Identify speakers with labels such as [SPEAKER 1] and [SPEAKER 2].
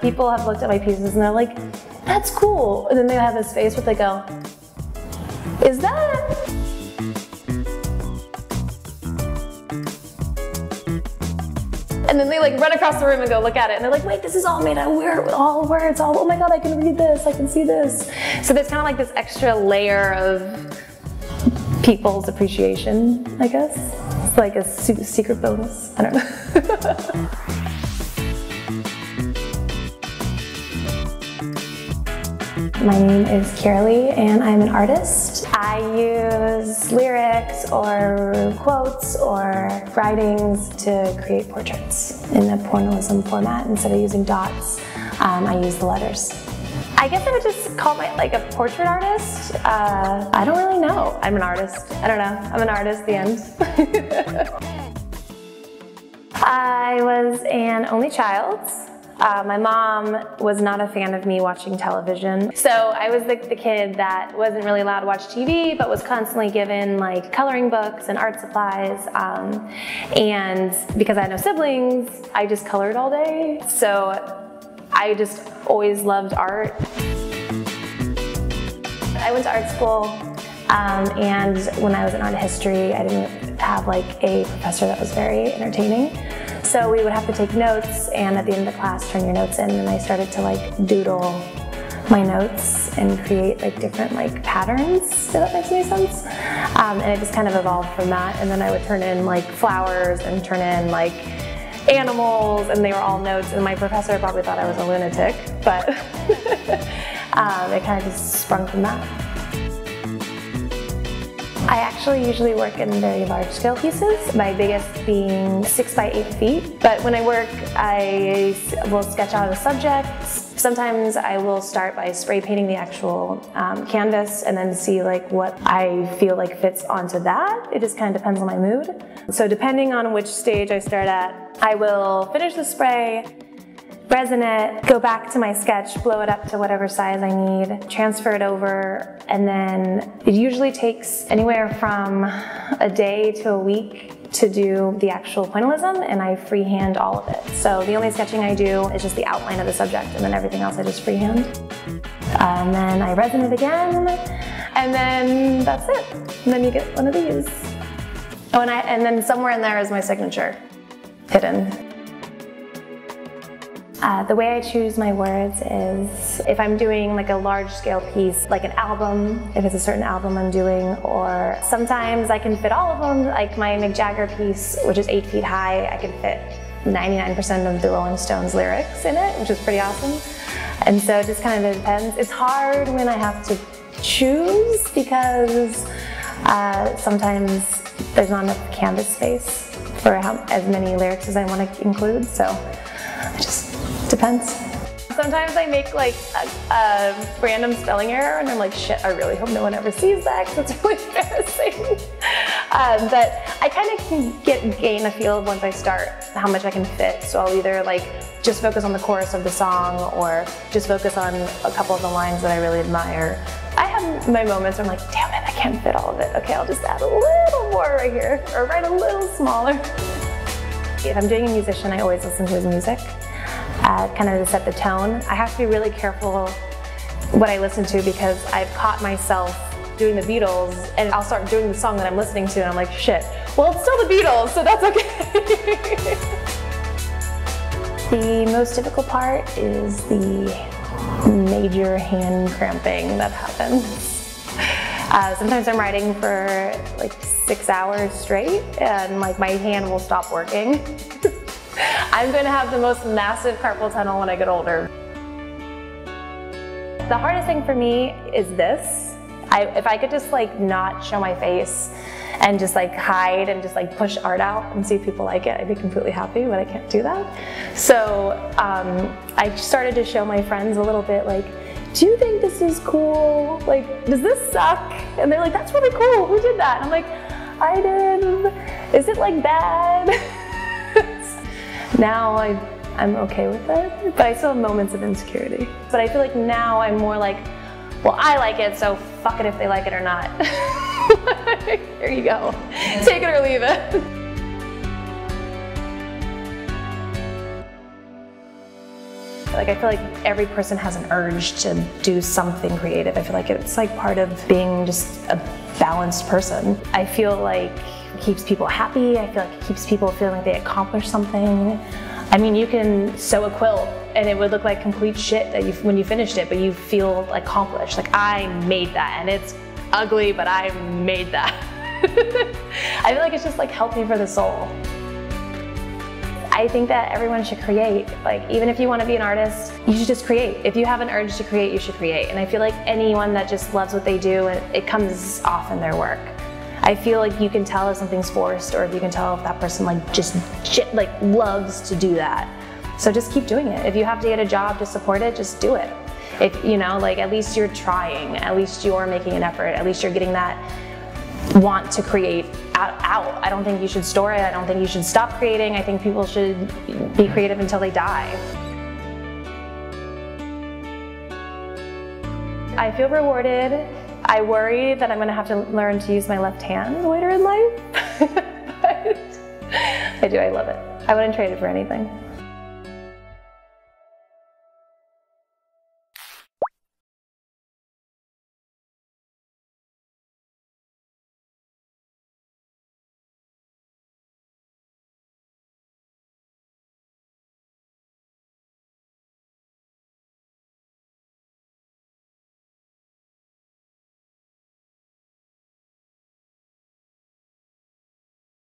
[SPEAKER 1] People have looked at my pieces and they're like, that's cool. And then they have this face where they go, is that? And then they like run across the room and go look at it and they're like, wait, this is all made out of all words, all, oh my God, I can read this, I can see this. So there's kind of like this extra layer of people's appreciation, I guess. It's like a secret bonus, I don't know. My name is Kira Lee and I'm an artist. I use lyrics or quotes or writings to create portraits in the pointillism format. Instead of using dots, um, I use the letters. I guess I would just call my like a portrait artist. Uh, I don't really know. I'm an artist. I don't know. I'm an artist, the end. I was an only child. Uh, my mom was not a fan of me watching television. So I was the, the, kid that wasn't really allowed to watch TV, but was constantly given like coloring books and art supplies. Um, and because I had no siblings, I just colored all day. So I just always loved art. I went to art school um, and when I was in art history, I didn't have like a professor that was very entertaining. So we would have to take notes and at the end of the class turn your notes in and I started to like doodle my notes and create like different like patterns, if that makes any sense. Um, and it just kind of evolved from that. And then I would turn in like flowers and turn in like animals and they were all notes and my professor probably thought I was a lunatic, but um, it kind of just sprung from that. I actually usually work in very large scale pieces, my biggest being six by eight feet. But when I work, I will sketch out a subject. Sometimes I will start by spray painting the actual um, canvas and then see like what I feel like fits onto that. It just kind of depends on my mood. So depending on which stage I start at, I will finish the spray, resin it, go back to my sketch, blow it up to whatever size I need, transfer it over, and then it usually takes anywhere from a day to a week to do the actual pointillism and I freehand all of it. So the only sketching I do is just the outline of the subject and then everything else I just freehand. And then I resin it again and then that's it. And then you get one of these. Oh, and, I, and then somewhere in there is my signature hidden. Uh, the way I choose my words is if I'm doing like a large scale piece, like an album, if it's a certain album I'm doing, or sometimes I can fit all of them, like my Mick Jagger piece, which is eight feet high, I can fit 99% of the Rolling Stones lyrics in it, which is pretty awesome. And so it just kind of depends. It's hard when I have to choose because uh, sometimes there's not enough canvas space for how, as many lyrics as I want to include. So I just Depends. Sometimes I make like a, a, random spelling error and I'm like, shit, I really hope no one ever sees that because it's really embarrassing. um, but I kind of can get gain a feel of once I start how much I can fit. So I'll either like just focus on the chorus of the song or just focus on a couple of the lines that I really admire. I have my moments where I'm like, damn it, I can't fit all of it. Okay, I'll just add a little more right here or write a little smaller. If I'm doing a musician, I always listen to his music uh, kind of to set the tone. I have to be really careful what I listen to because I've caught myself doing the Beatles and I'll start doing the song that I'm listening to and I'm like, shit, well it's still the Beatles, so that's okay. the most difficult part is the major hand cramping that happens. Uh, sometimes I'm writing for like six hours straight and like my hand will stop working. I'm going to have the most massive carpal tunnel when I get older. The hardest thing for me is this. I, if I could just like not show my face and just like hide and just like push art out and see if people like it, I'd be completely happy, but I can't do that. So um, I started to show my friends a little bit like, do you think this is cool? Like, does this suck? And they're like, that's really cool, who did that? And I'm like, I did. Is it like bad? Now I, I'm okay with it, but I still have moments of insecurity. But I feel like now I'm more like, well, I like it, so fuck it if they like it or not. Here you go. Take it or leave it. Like I feel like every person has an urge to do something creative. I feel like it's like part of being just a balanced person. I feel like it keeps people happy. I feel like it keeps people feeling like they accomplished something. I mean, you can sew a quilt and it would look like complete shit that you, when you finished it, but you feel accomplished. Like I made that and it's ugly, but I made that. I feel like it's just like healthy for the soul. I think that everyone should create. Like, even if you want to be an artist, you should just create. If you have an urge to create, you should create. And I feel like anyone that just loves what they do, it, it comes off in their work. I feel like you can tell if something's forced or if you can tell if that person like just like loves to do that. So just keep doing it. If you have to get a job to support it, just do it. If you know, like at least you're trying, at least you're making an effort, at least you're getting that want to create out. I don't think you should store it. I don't think you should stop creating. I think people should be creative until they die. I feel rewarded. I worry that I'm going to have to learn to use my left hand later in life. I do. I love it. I wouldn't trade it for anything.